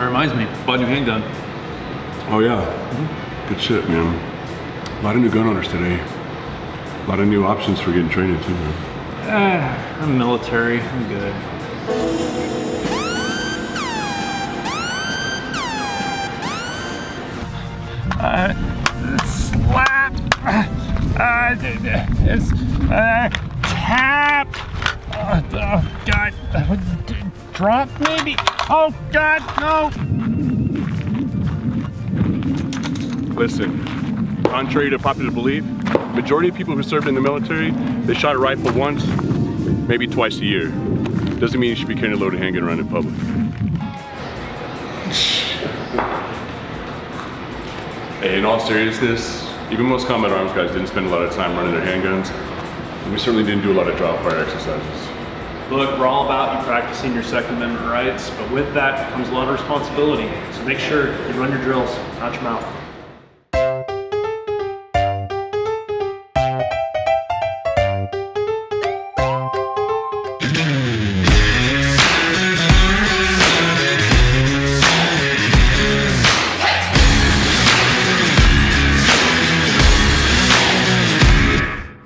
That reminds me, bought a new handgun. Oh yeah, good shit, man. A lot of new gun owners today. A lot of new options for getting training too, man. Eh, I'm military, I'm good. Uh, slap. Uh, it's, uh, tap. Uh, oh, God. Drop, maybe? Oh, God, no. Listen, contrary to popular belief, majority of people who served in the military, they shot a rifle once, maybe twice a year. Doesn't mean you should be carrying a loaded handgun around in public. Hey, in all seriousness, even most combat arms guys didn't spend a lot of time running their handguns. And we certainly didn't do a lot of drop fire exercises. Look, we're all about you practicing your Second Amendment rights, but with that comes a lot of responsibility. So make sure you run your drills, not your mouth.